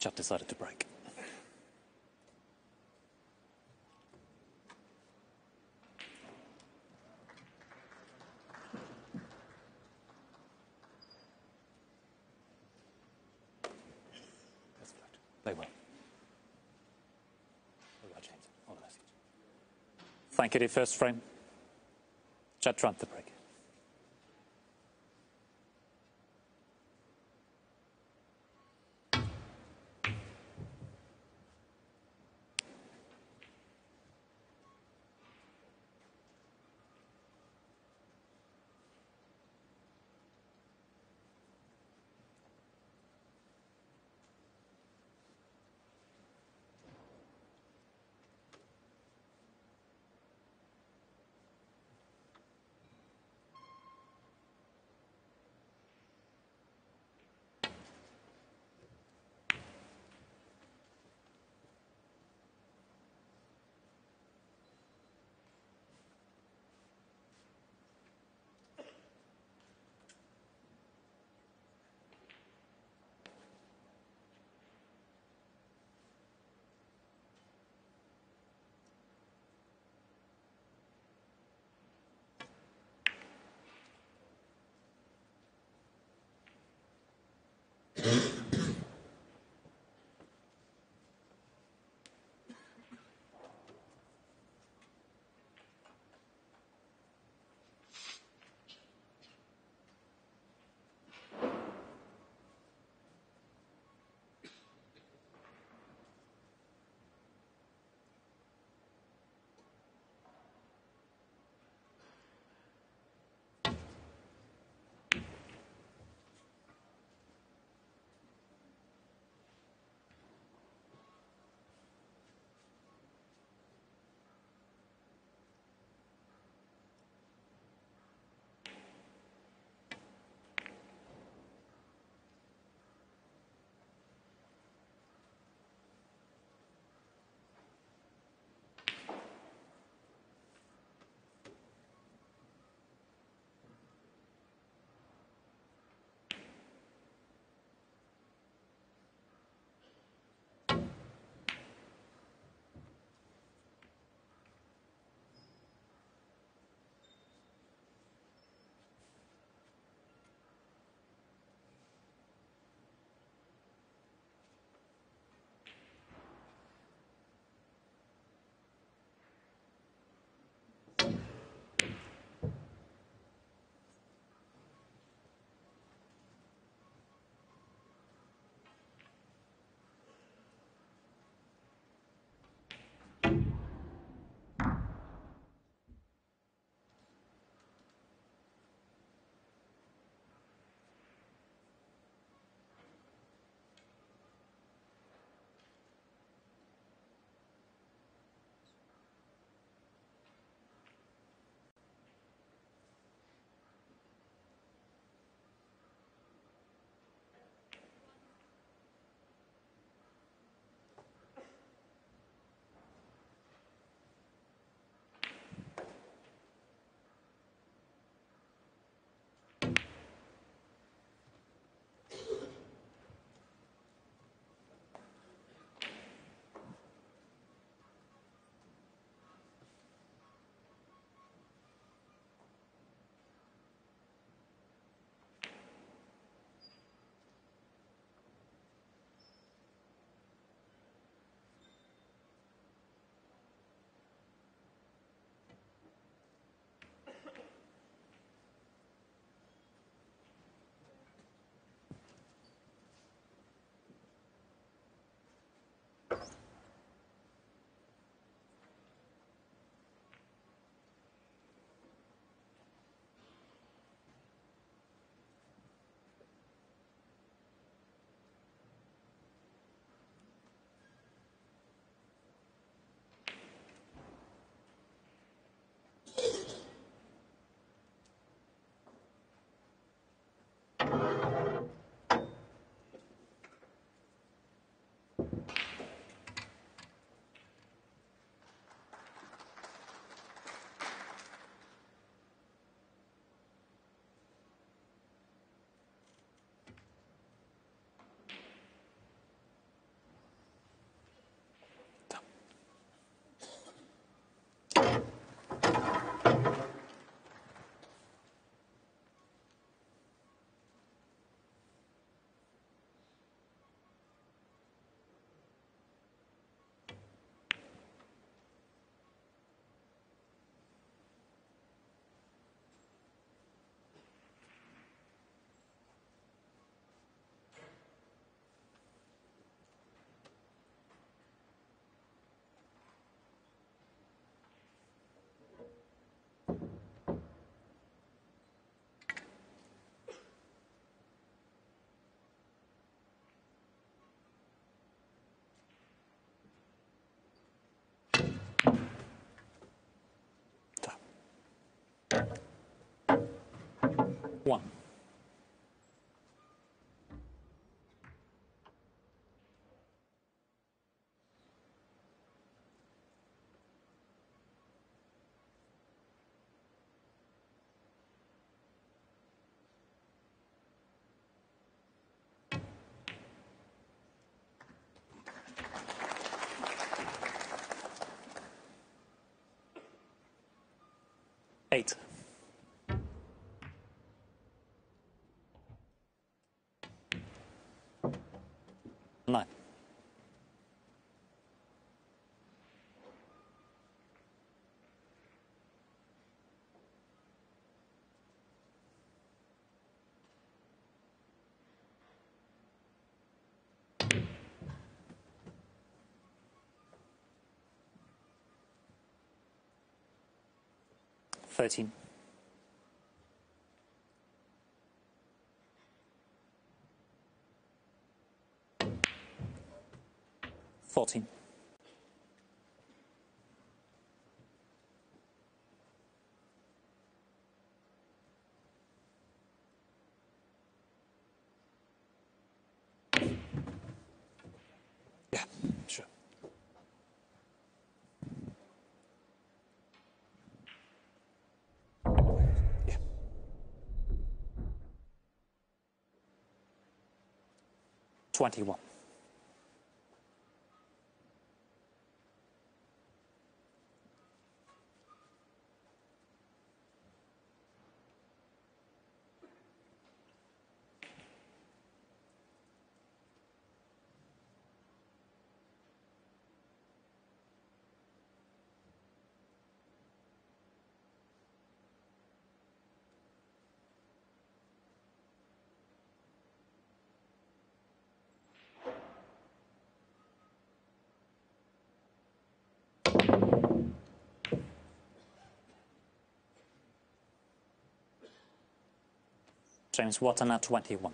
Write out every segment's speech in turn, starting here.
Chap decided to break. That's flat. Play well. Play James. All the best. Thank you. The first frame. Chap tried to break. Mm-hmm. One. Eight. 13. Fourteen. 21. James Wattana 21.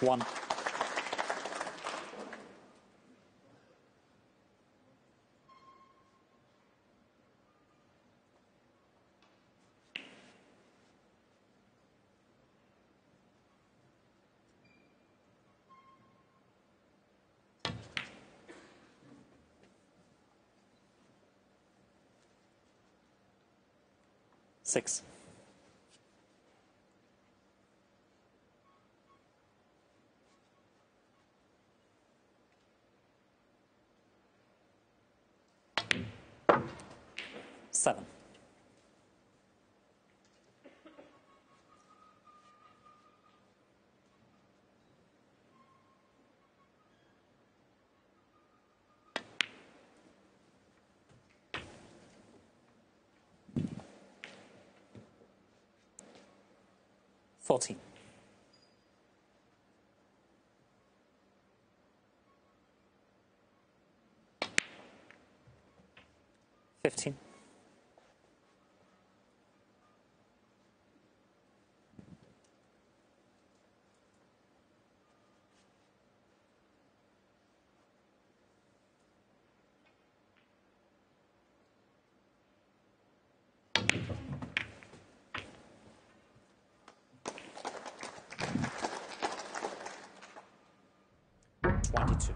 One. Six. Seven. Fourteen. Fifteen. Twenty-two.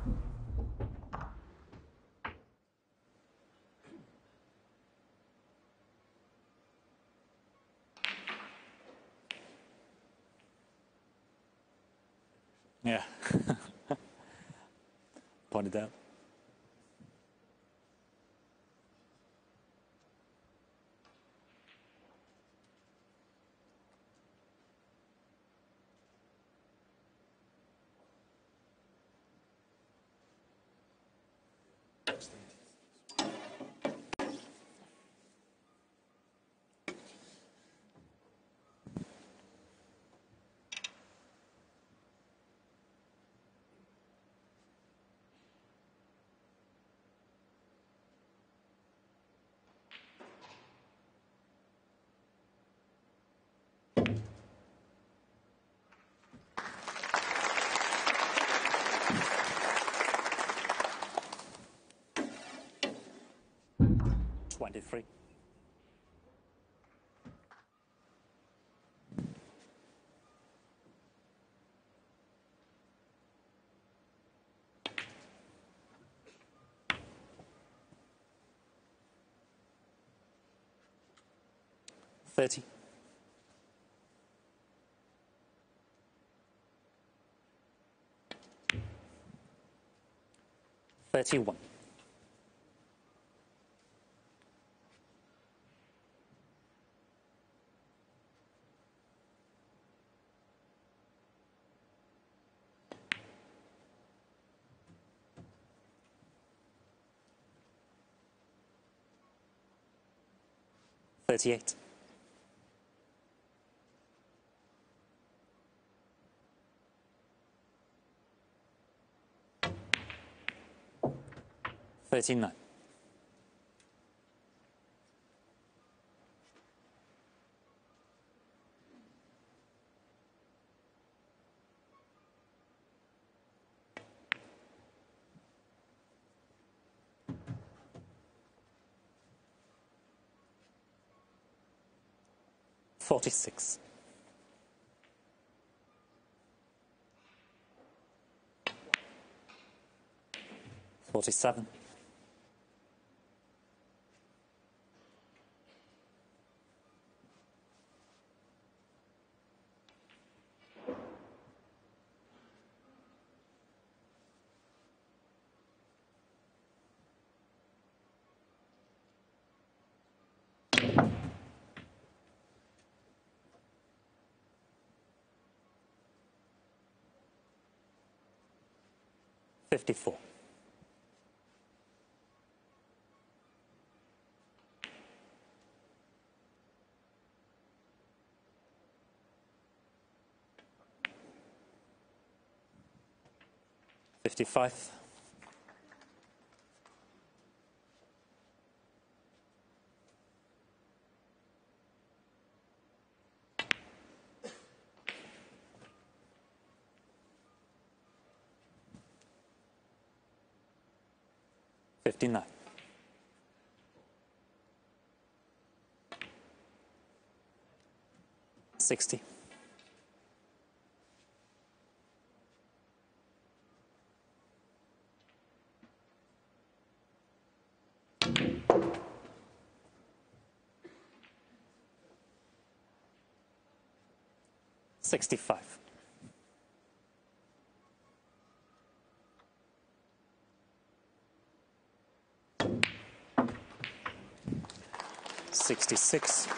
Yeah. Pointed out. Twenty-three. Thirty. Thirty-one. Thirty-eight. 13.9. Forty six. Forty seven. 54. Fifty-five. Fifty-nine. Sixty. Sixty-five. Sixty-six.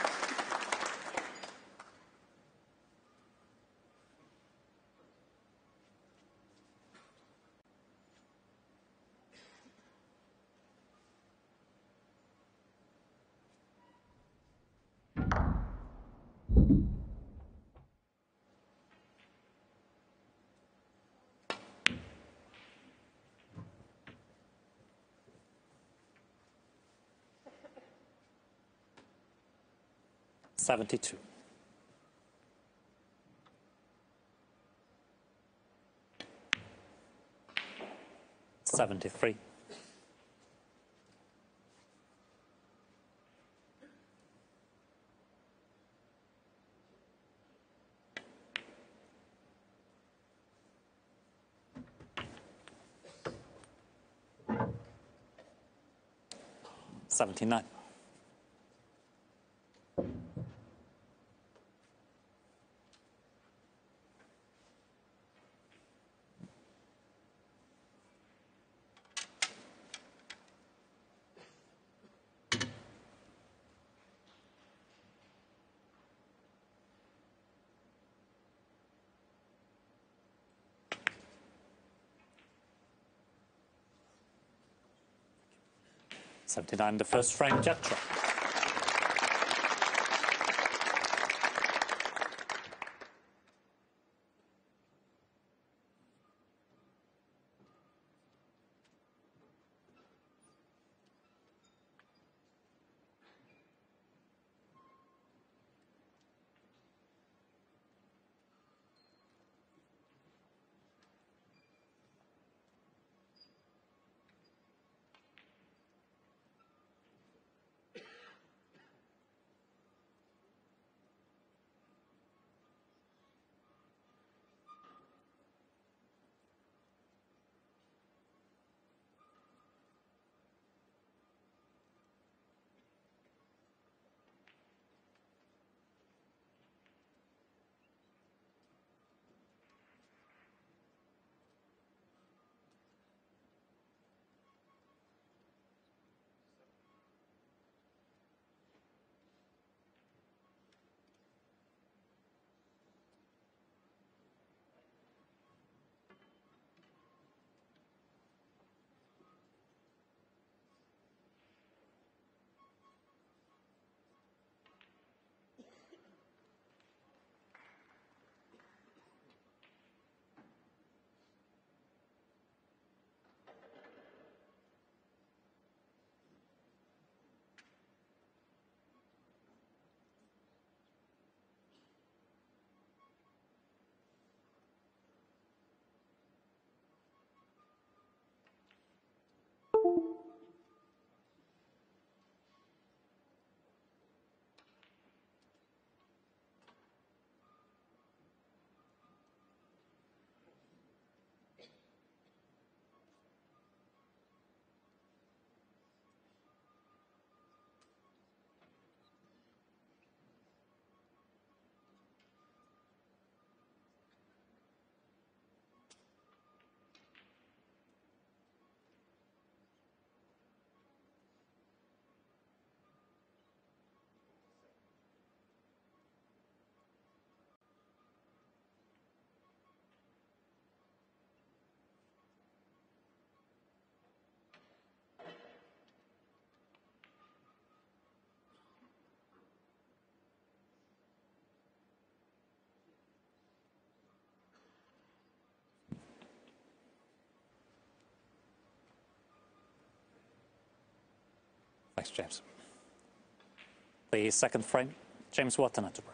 Seventy-two. Seventy-three. Seventy-nine. Seventy-nine, the first frame, Jatra. Thanks, James. The second frame, James Wattana the break.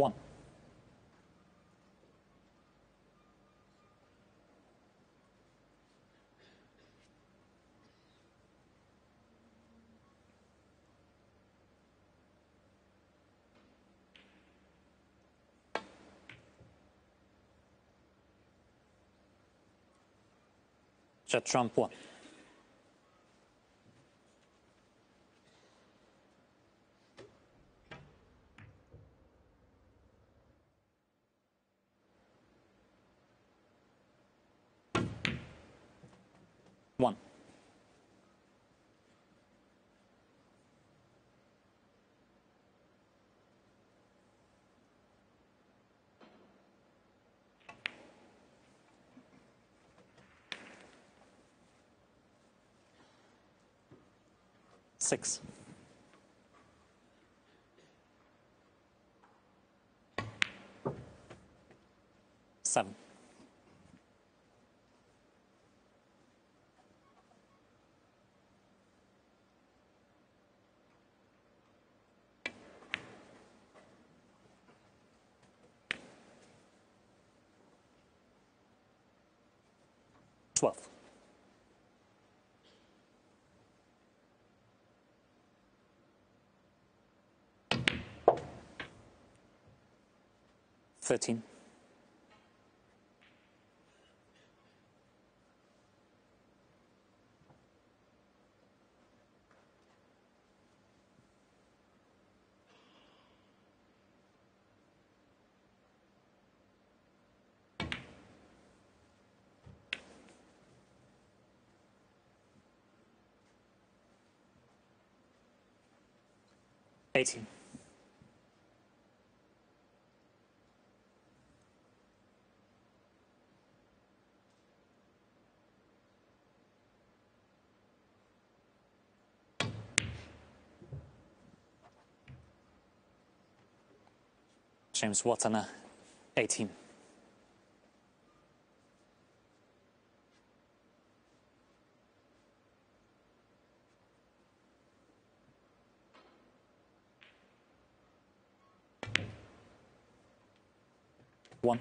One. Trump one. 6. Seven. Twelve. Thirteen. Eighteen. James Wattana, 18. One.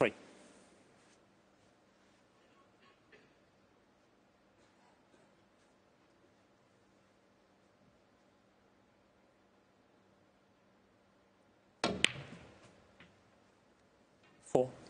Three. Four.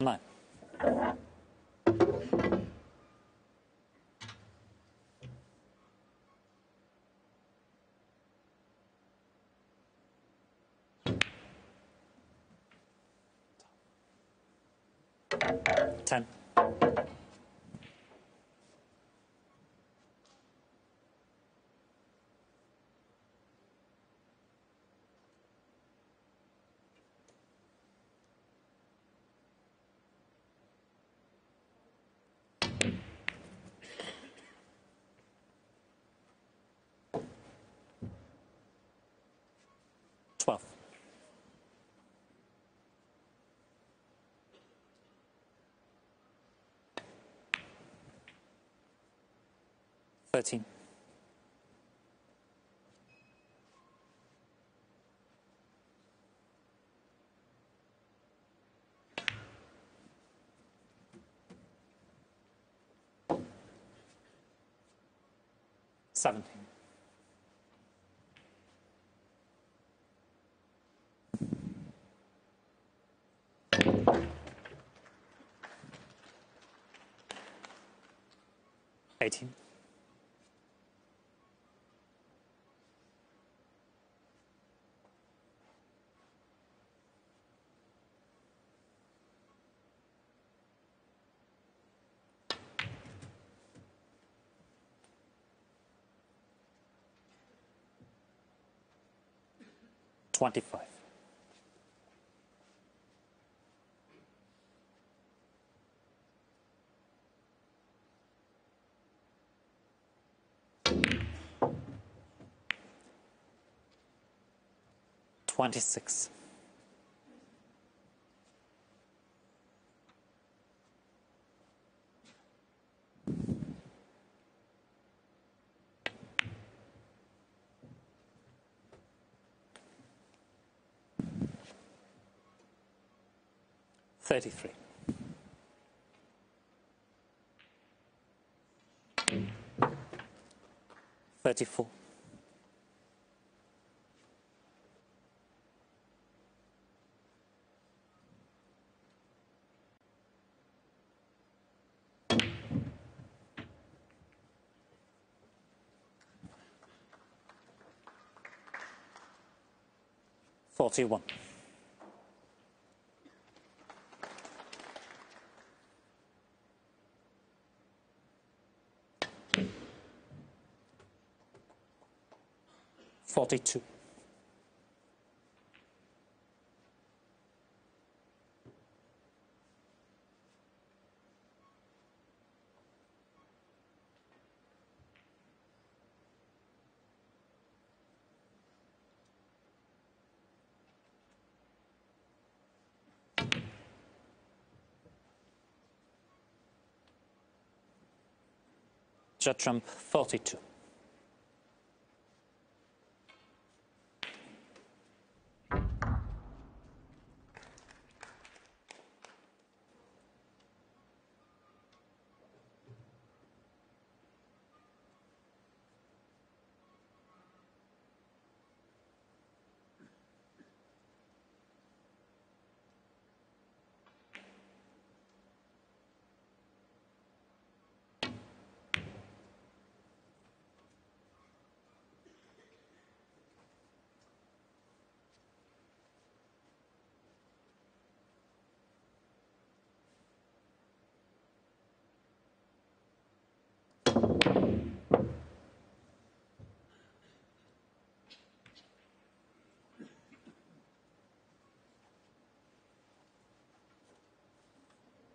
Nine. Ten. Twelve. Thirteen. Seventeen. Eighteen. Twenty-five. 26. Thirty-three. Thirty-four. Forty-one. Forty-two. Judd Trump, 42.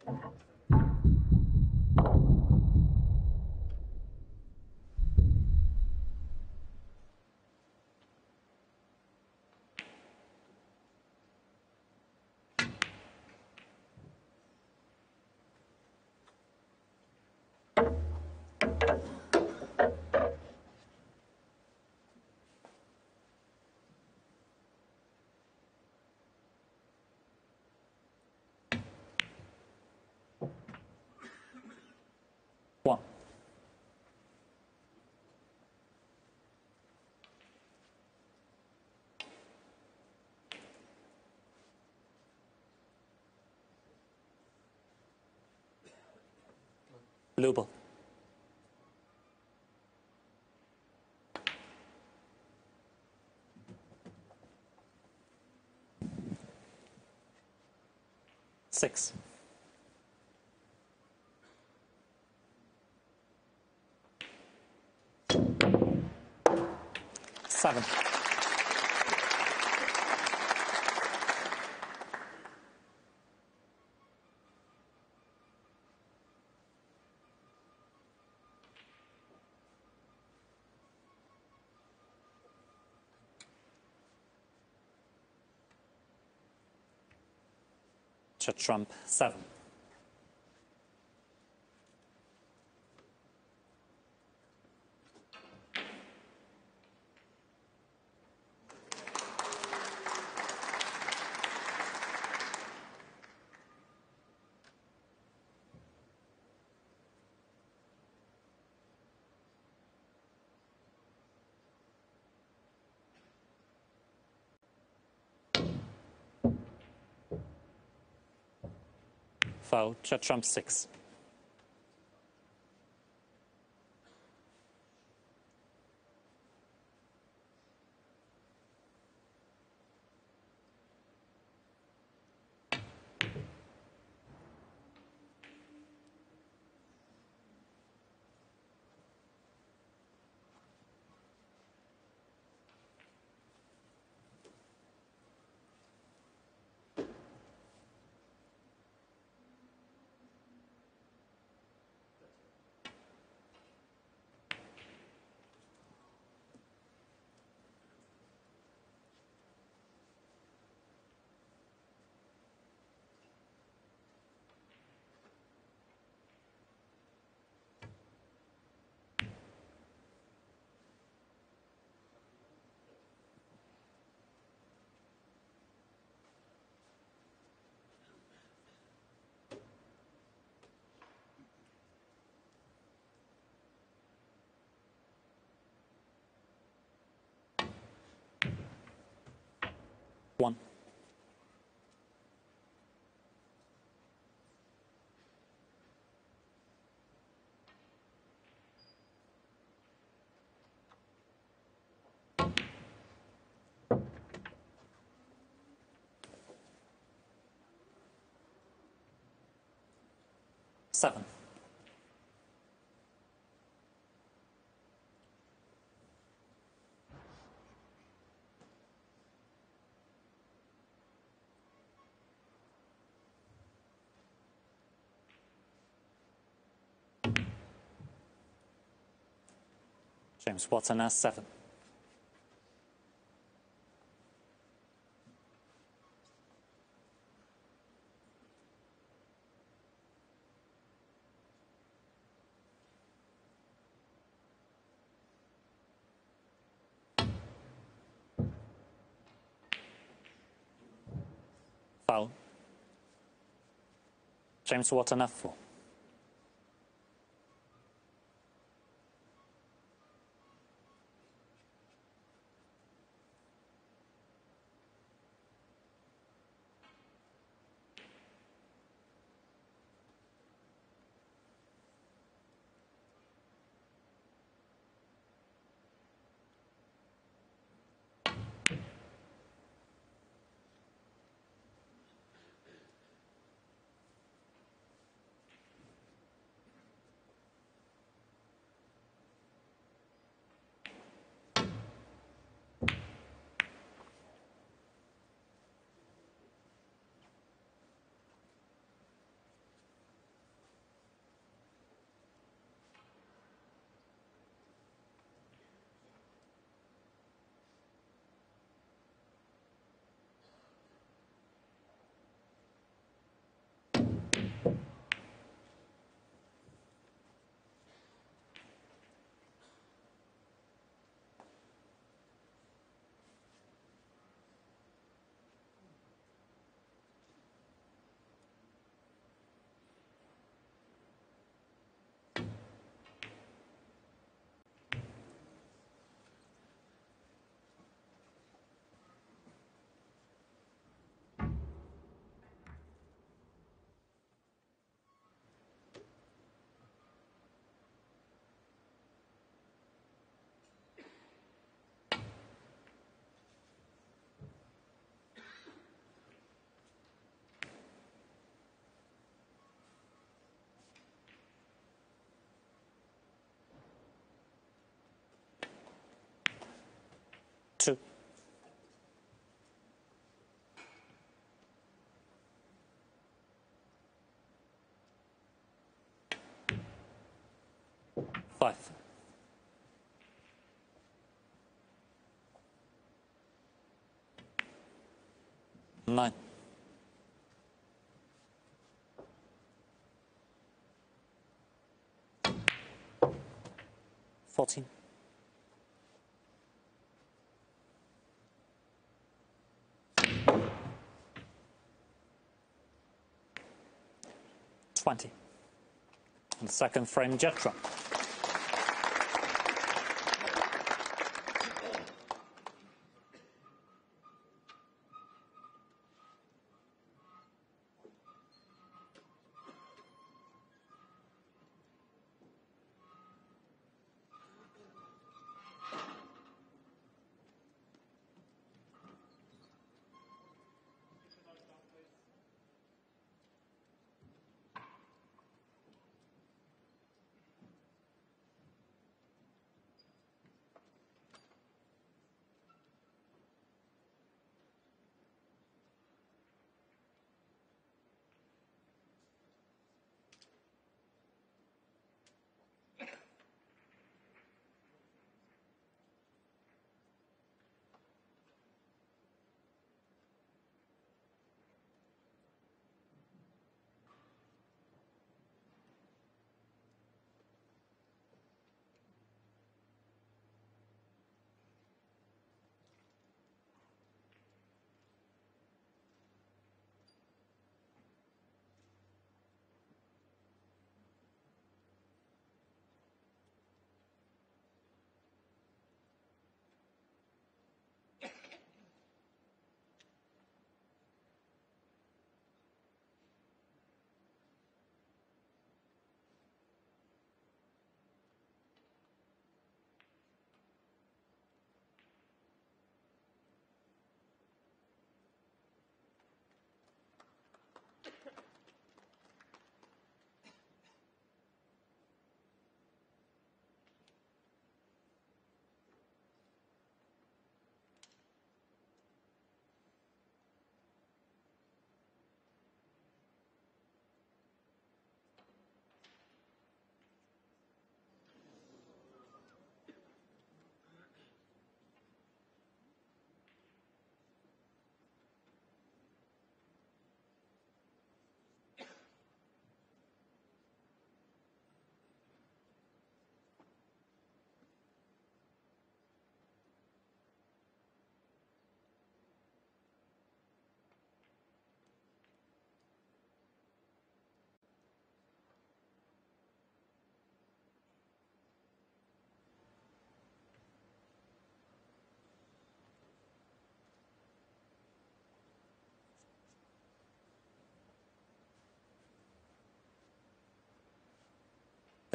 One. Blue ball. Six. Seven. Trump 7. about uh, Trump 6. Seven. James Wattana has 7. James Wattana F4. Five. Nine. Fourteen. Twenty. And second frame Judd Trump.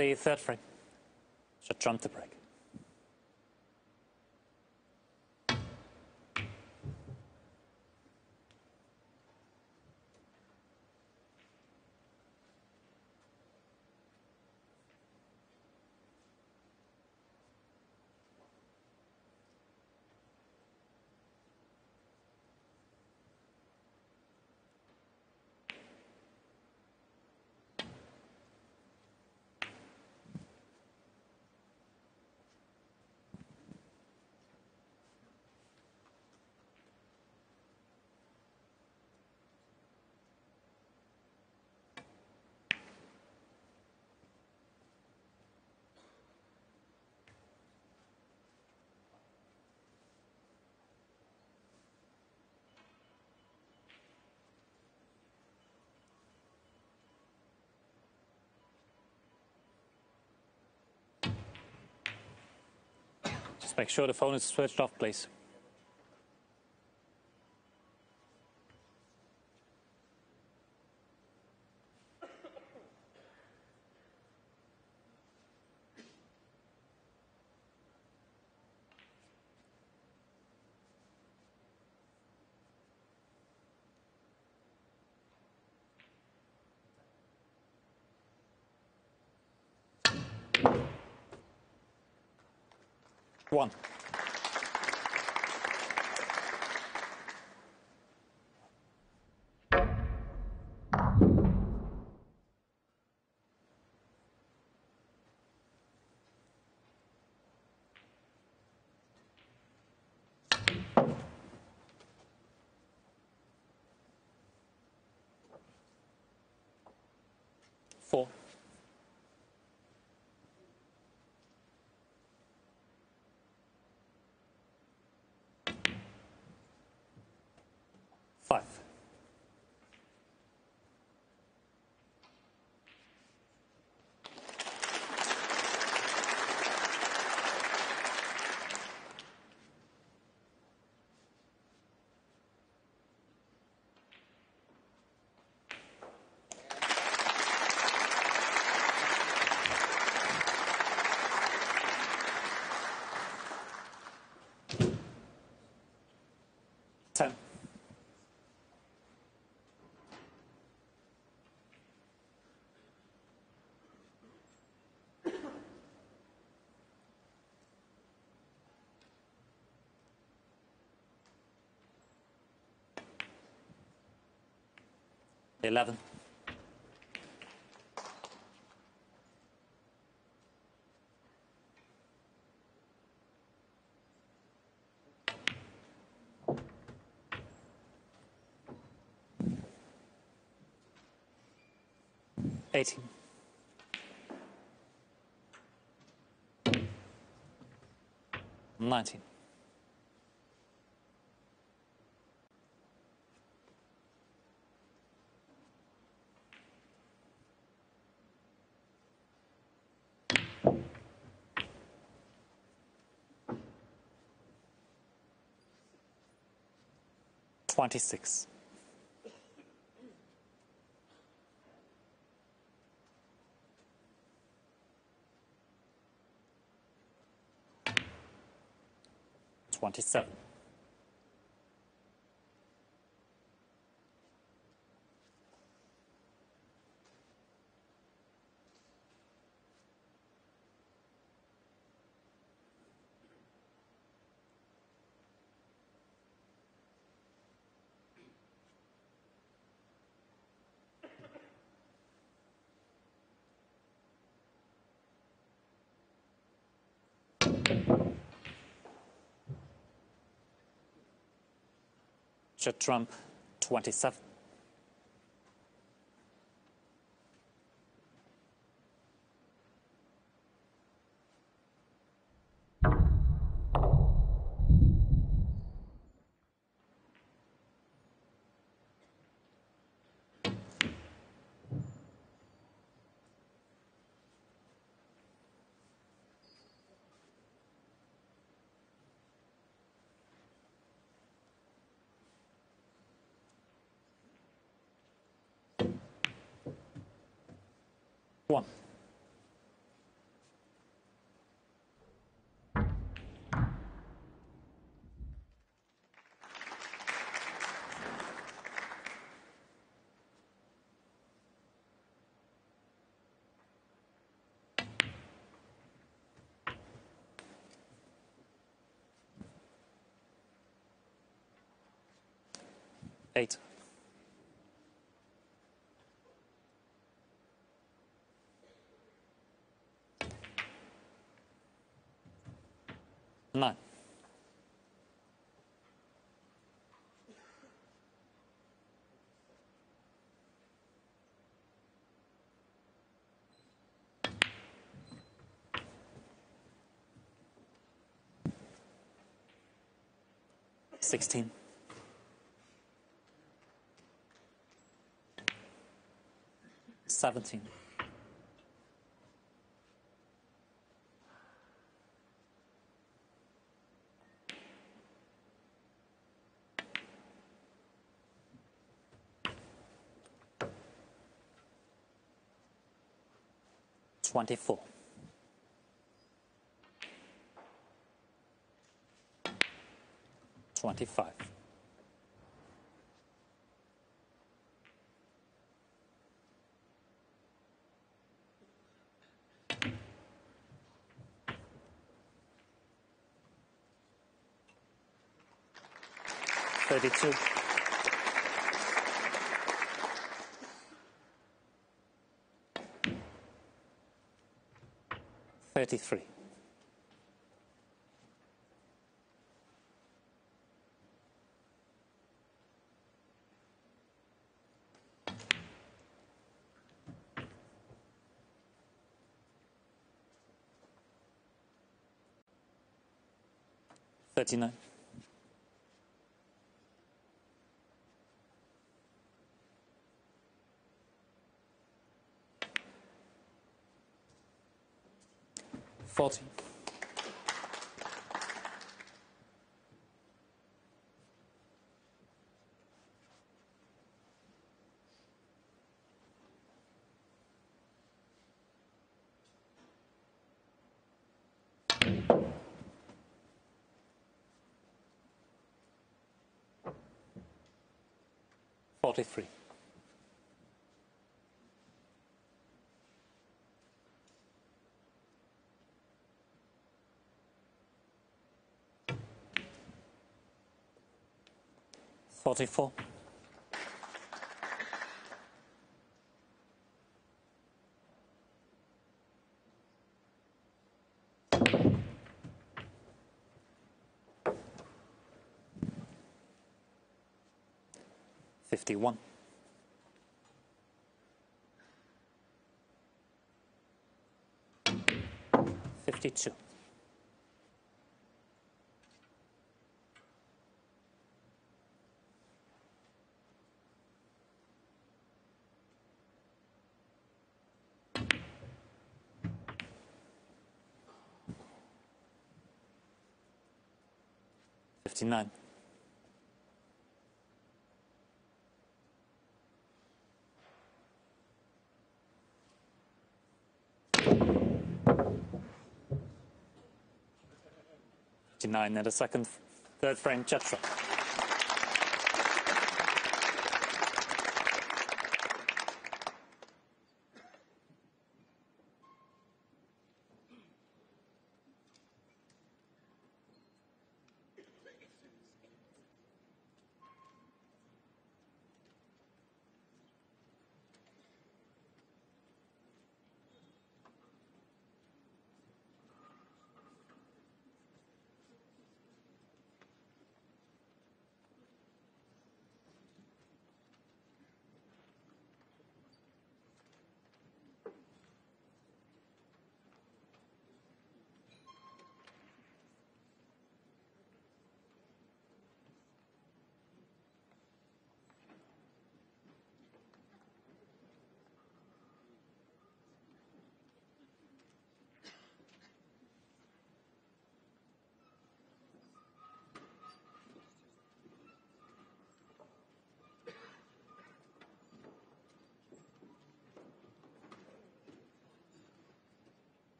The third frame. Judd Trump to break. Just make sure the phone is switched off, please. One. Four. 11. Eighteen. Nineteen. Twenty-six. Twenty-seven. Trump 27. one. Eight. Sixteen. Seventeen. Twenty-four. Twenty-five. Thirty-two. Thirty-three. Thirty-nine. Forty. Forty-three. Forty-four. Fifty-one. Fifty-two. Fifty-nine. Fifty-nine and a second, third frame, Judd Trump.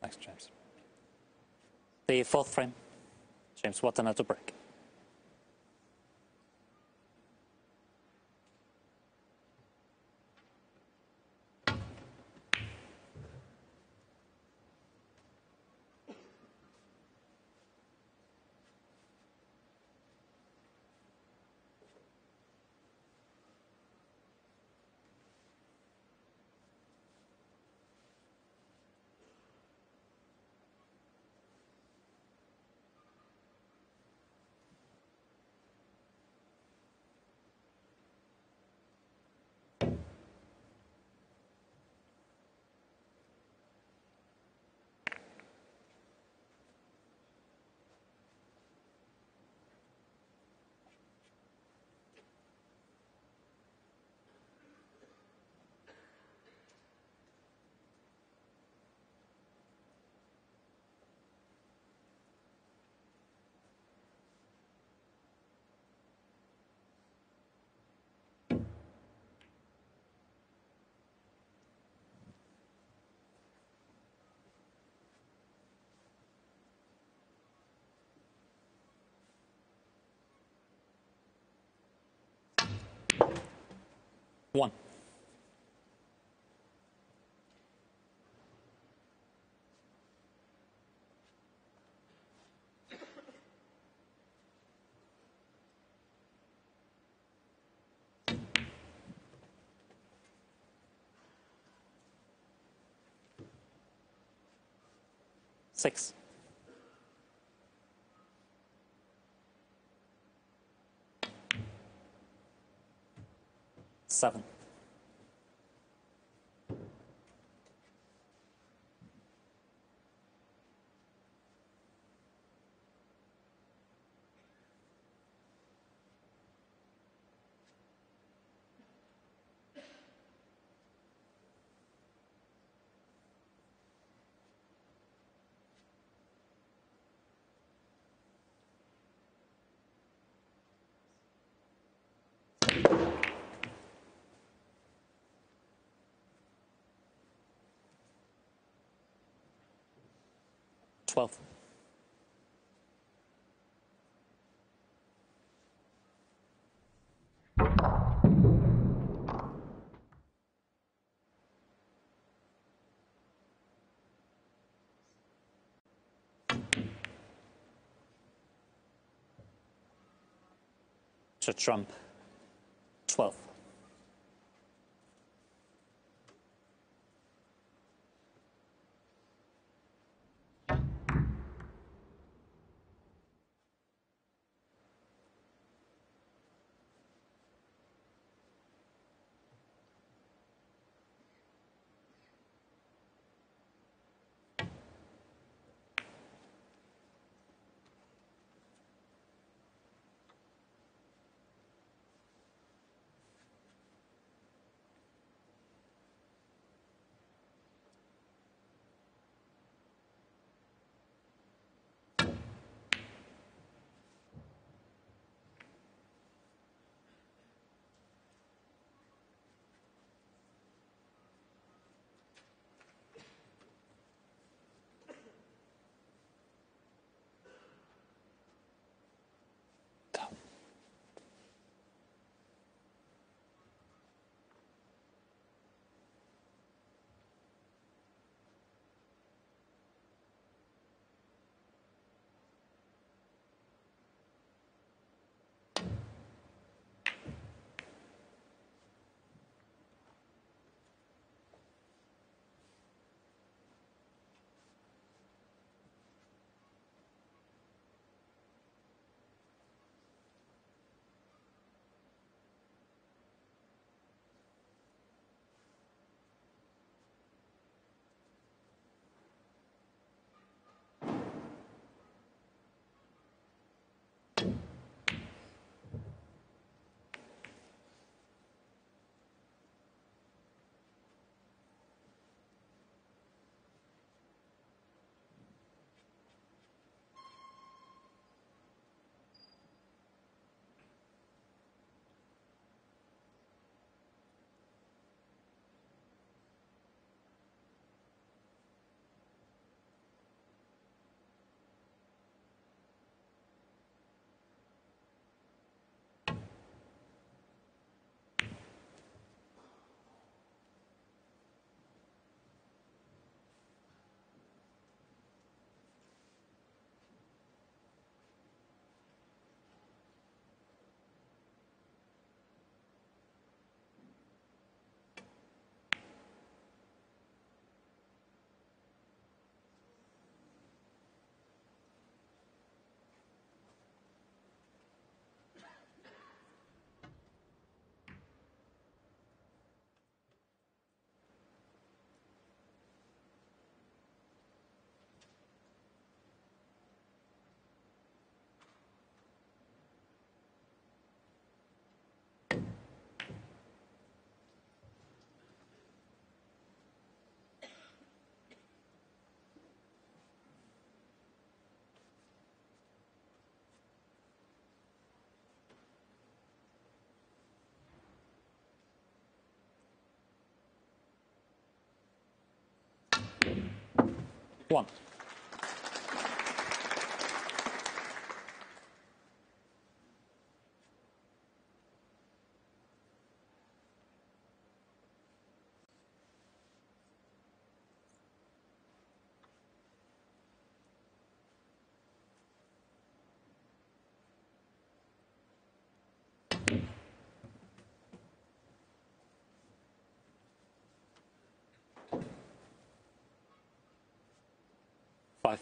Thanks, James. The fourth frame, James Wattana at the break. One. Six. Seven. Twelve. To Trump. Twelve. One. Five.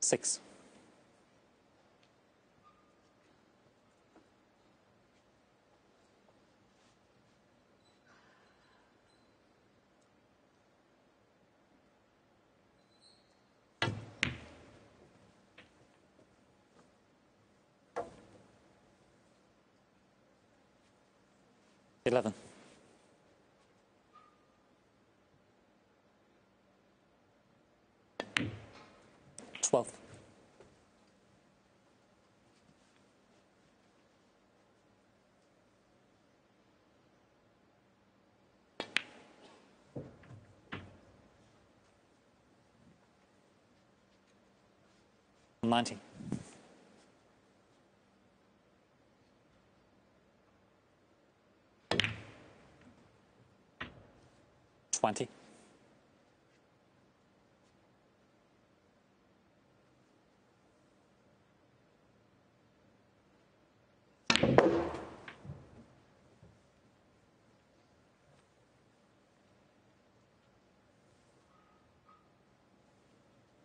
Six. Eleven. Twelve. Nineteen. Twenty.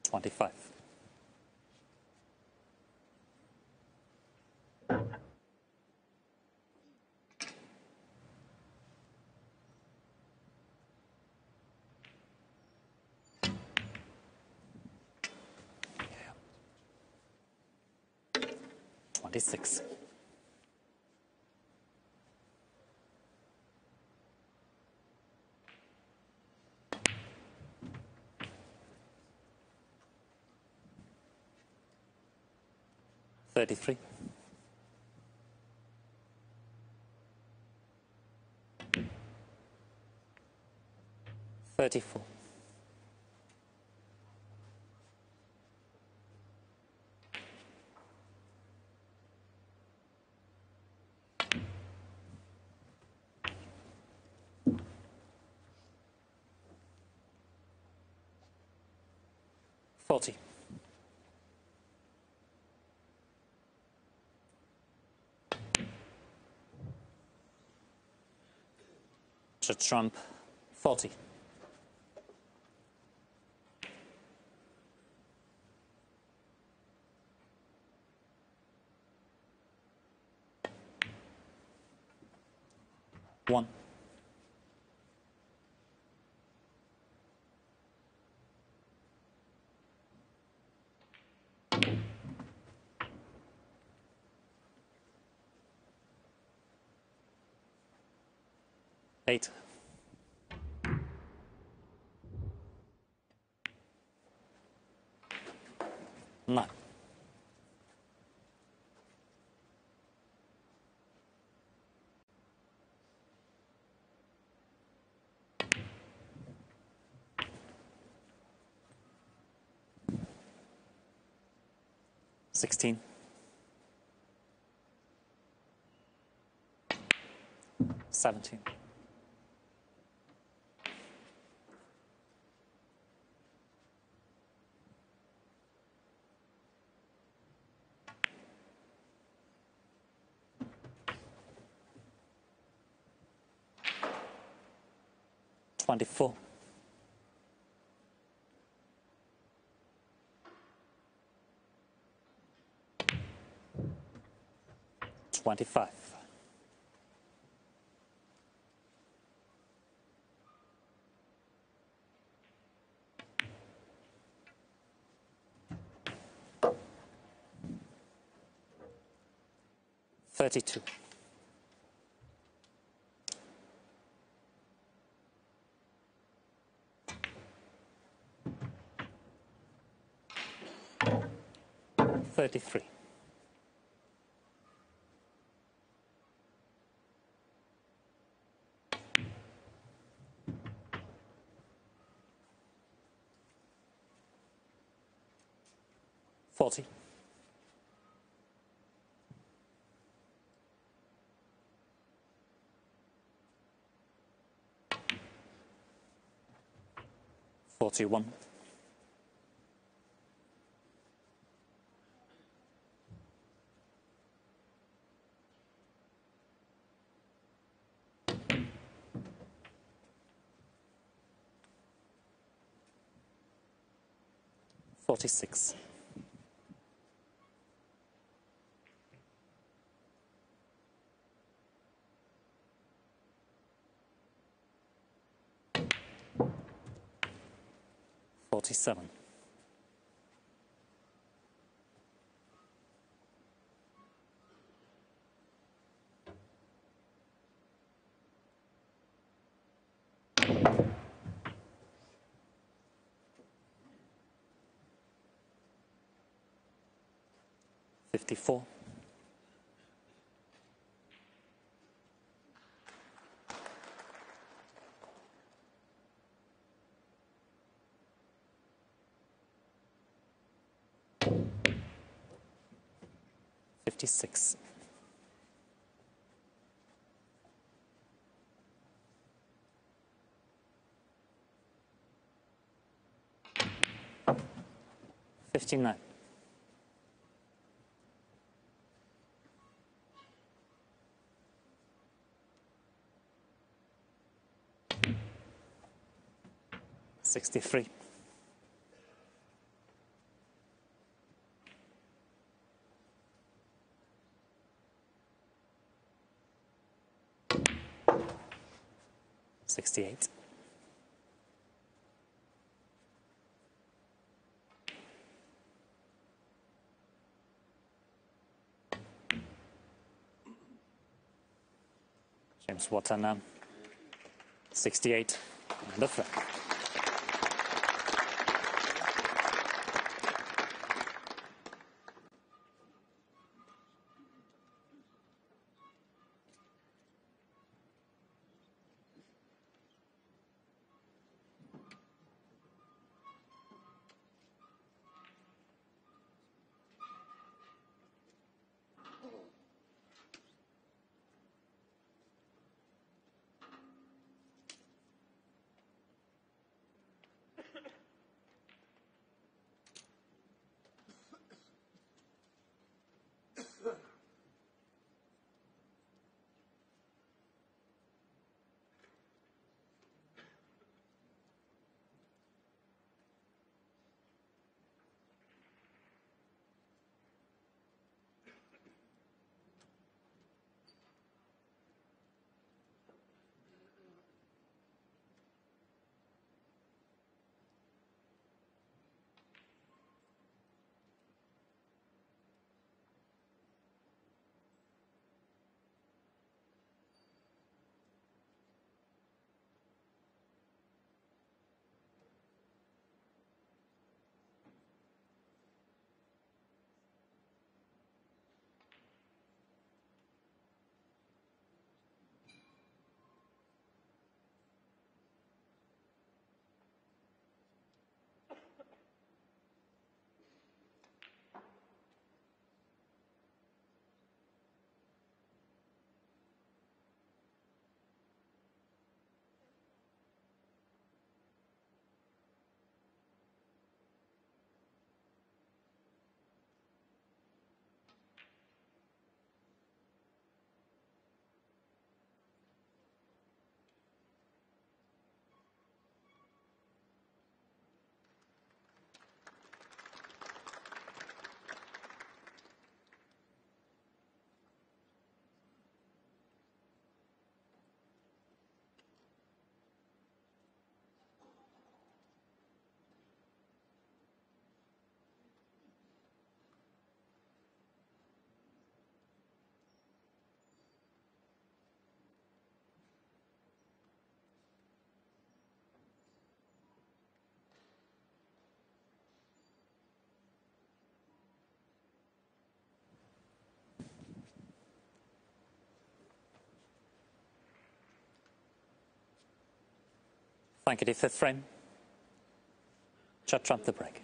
Twenty-five. Twenty-six. Thirty-three. Thirty-four. To Trump 40. One. Eight. Nine. Sixteen. Seventeen. Twenty-four. Twenty-five. Thirty-two. 33. Forty. Forty-one. Forty-six. Forty-seven. Fifty-four. Fifty-six. Fifty-nine. Sixty-three. Sixty-eight. James Wattana, 68, and the flag. Thank you. Fifth frame. Judd Trump the break.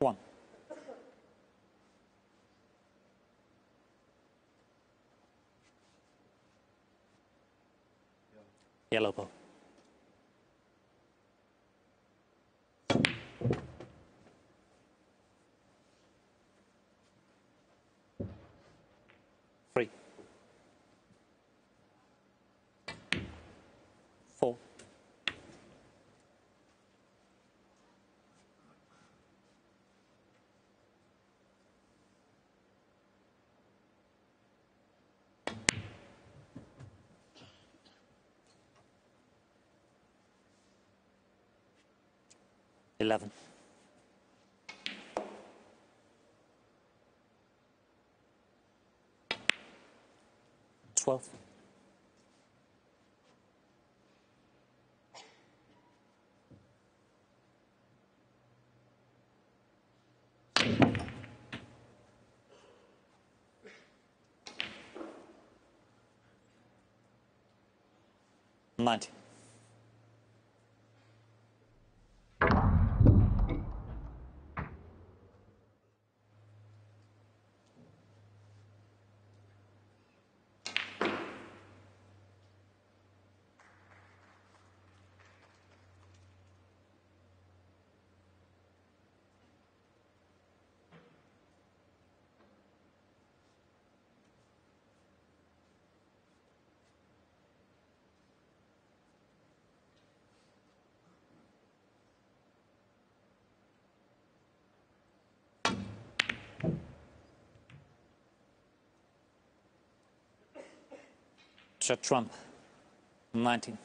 One. Yellow ball. Three. Four. Eleven. Twelve. Nineteen. Russia, Trump, 19.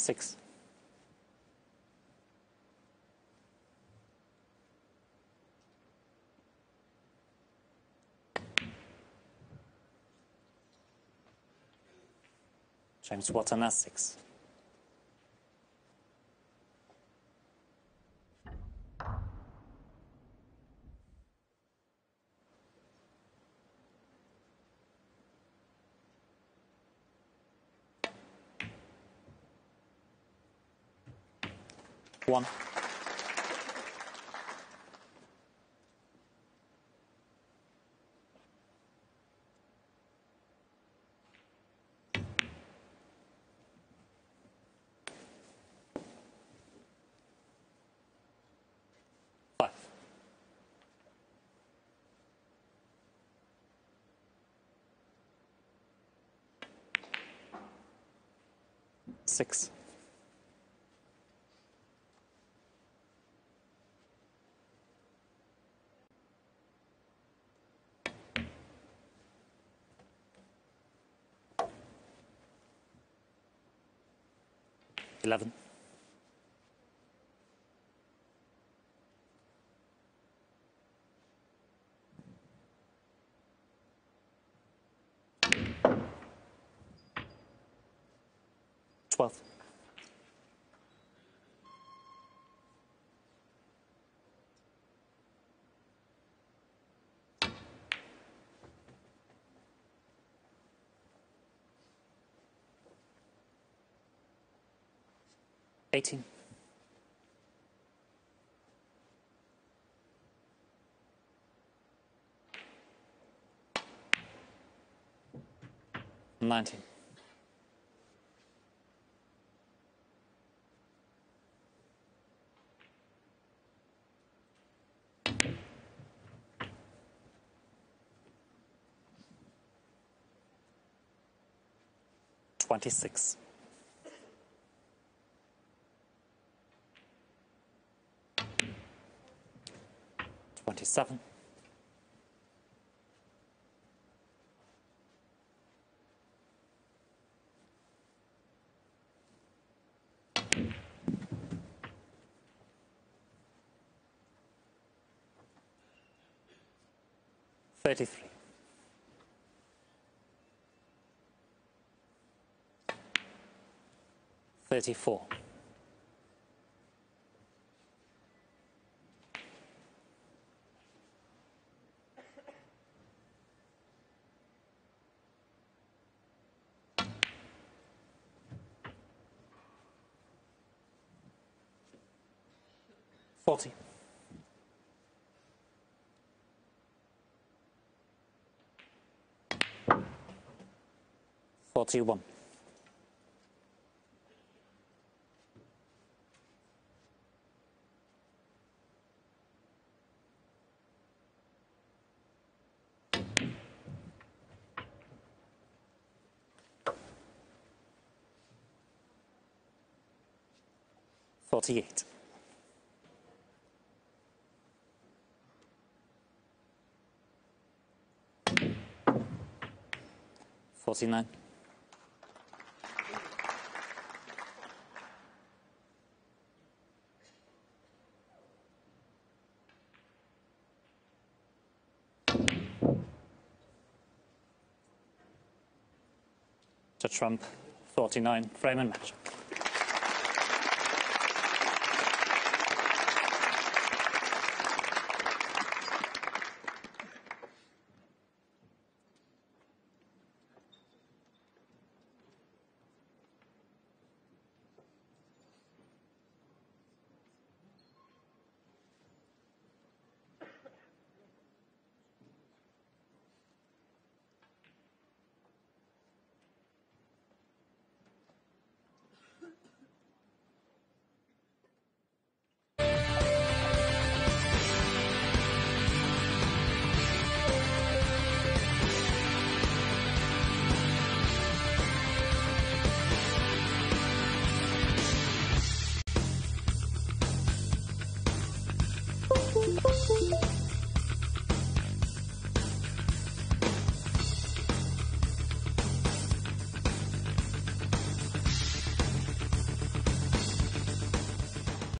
Six. James Wattana has six. one. Six. 11. Twelve. 18. Nineteen. Twenty-six. Twenty-seven. Thirty-three. Thirty-four. 41. Forty-eight. Forty-nine. Trump, 49, frame and match.